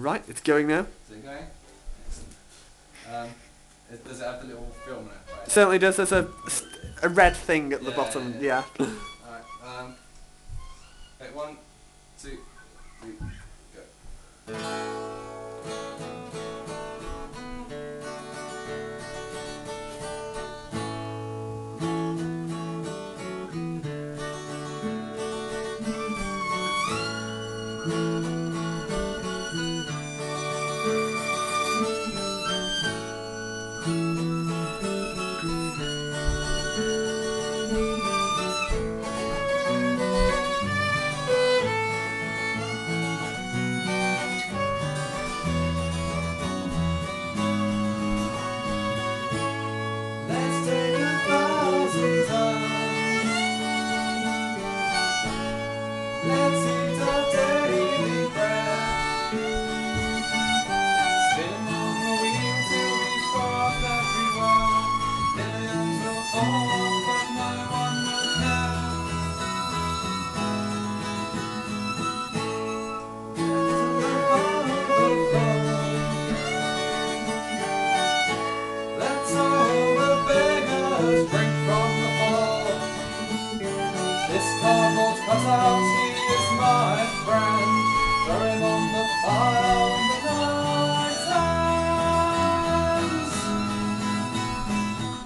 Right, it's going now. Is it going? Um, it, does it have the little film in it? Right? it certainly does. There's a, a red thing at yeah, the bottom. Yeah. yeah. yeah. Alright. Um, one, two, three, go.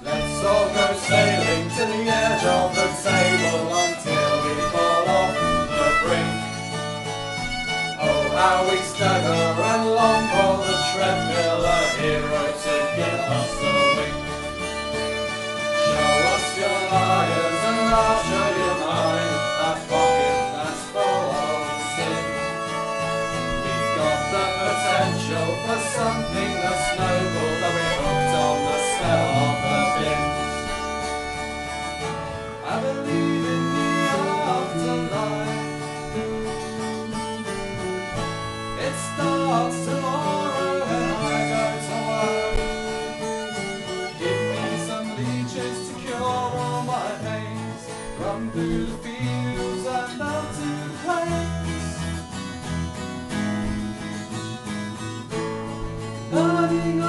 Let's all go sailing to the edge of the table until we fall off the brink. Oh, how we stagger and long for the treadmill. Loving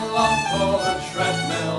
I'm for the treadmill.